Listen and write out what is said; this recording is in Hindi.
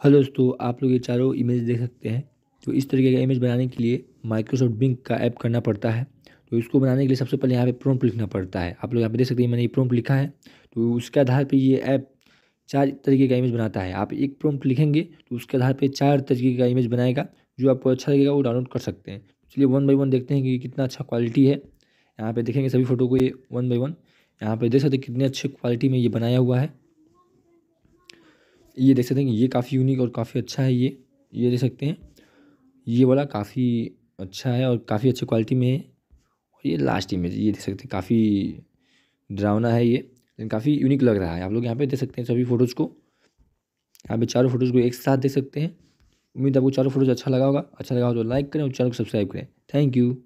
हेलो दोस्तों, आप लोग ये चारों इमेज देख सकते हैं। तो इस तरीके का इमेज बनाने के लिए माइक्रोसॉफ्ट बिंक का ऐप करना पड़ता है। तो इसको बनाने के लिए सबसे पहले यहाँ पे प्रॉम्प्ट लिखना पड़ता है। आप लोग यहाँ पे देख सकते हैं, मैंने ये प्रॉम्प्ट लिखा है। तो उसके आधार पे ये ऐप चार तरीके का इमेज बनाता है। आप एक प्रॉम्प्ट लिखेंगे तो उसके आधार पर चार तरीके का इमेज बनाएगा, जो आपको अच्छा लगेगा, वो डाउनलोड कर सकते हैं। चलिए वन बाई वन देखते हैं कि कितना अच्छा क्वालिटी है। यहाँ पर देखेंगे सभी फ़ोटो को ये वन बाई वन यहाँ पर देख सकते कितने अच्छे क्वालिटी में ये बनाया हुआ है। ये देख सकते हैं ये काफ़ी यूनिक और काफ़ी अच्छा है ये। ये देख सकते हैं, ये वाला काफ़ी अच्छा है और काफ़ी अच्छी क्वालिटी में है। और ये लास्ट इमेज ये देख सकते हैं, काफ़ी डरावना है ये, लेकिन काफ़ी यूनिक लग रहा है। आप लोग यहाँ पे देख सकते हैं सभी फ़ोटोज़ को। यहाँ पे चारों फ़ोटोज़ को एक साथ देख सकते हैं। उम्मीद आपको चारों फ़ोटोज़ अच्छा लगा होगा। अच्छा लगा हो तो लाइक करें और चैनल को सब्सक्राइब करें। Thank you